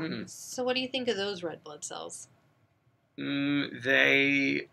Hmm. So, what do you think of those red blood cells? Mm, they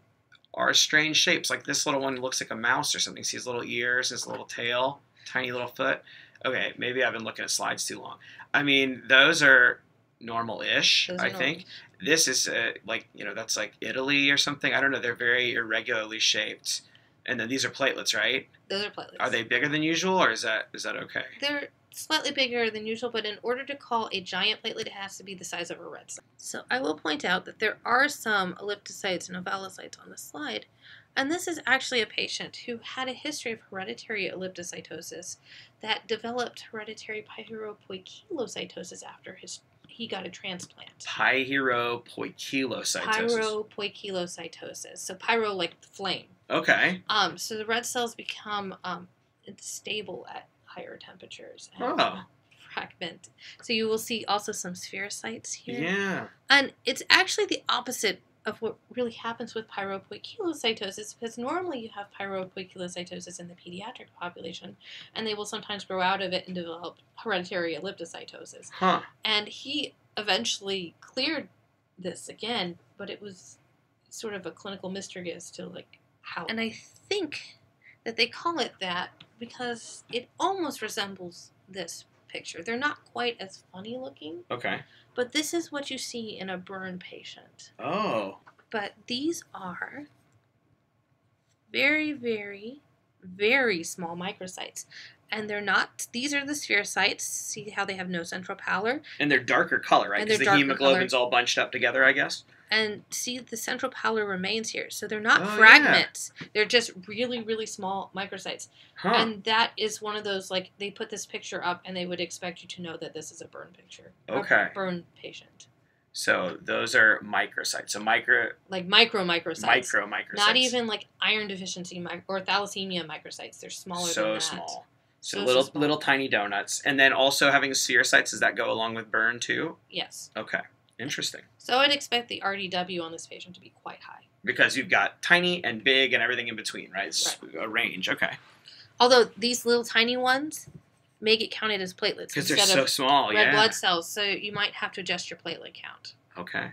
are strange shapes. Like this little one looks like a mouse or something. See his little ears, his little tail, tiny little foot. Okay, maybe I've been looking at slides too long. I mean, those are normal-ish. Those are I think this is uh, like you know that's like Italy or something. I don't know. They're very irregularly shaped. And then these are platelets, right? Those are platelets. Are they bigger than usual, or is that is that okay? They're slightly bigger than usual, but in order to call a giant platelet, it has to be the size of a red cell. So I will point out that there are some elliptocytes and ovalocytes on the slide, and this is actually a patient who had a history of hereditary elliptocytosis that developed hereditary pyropoikilocytosis after his he got a transplant. Pyropoikilocytosis. Pyropoikilocytosis. So pyro like flame. Okay. Um, so the red cells become um, stable at higher temperatures and Oh. fragment. So you will see also some spherocytes here. Yeah. And it's actually the opposite of what really happens with pyropoikilocytosis because normally you have pyropoikilocytosis in the pediatric population and they will sometimes grow out of it and develop hereditary elliptocytosis. Huh. And he eventually cleared this again, but it was sort of a clinical mystery as to like how. And I think that they call it that because it almost resembles this picture. They're not quite as funny looking, Okay. but this is what you see in a burn patient. Oh. But these are very, very, very small microcytes. And they're not, these are the spherocytes. See how they have no central pallor? And they're darker color, right? Because the hemoglobin's all bunched up together, I guess. And see, the central pallor remains here. So they're not Oh, yeah. fragments. They're just really, really small microcytes. Huh. And that is one of those, like, they put this picture up and they would expect you to know that this is a burn picture. a Okay. burn patient. so those are microcytes. So micro Like micro microcytes. micro microcytes. Not even like iron deficiency mi- or thalassemia microcytes. They're smaller so than that. small. So, So, so little small. little tiny donuts. And then also having spherocytes, does that go along with burn too? Yes. Okay. Interesting. So I'd expect the RDW on this patient to be quite high. Because you've got tiny and big and everything in between, right? It's a range. Okay. Although these little tiny ones may get counted as platelets Because they're so of small, red yeah. blood cells, so you might have to adjust your platelet count. Okay.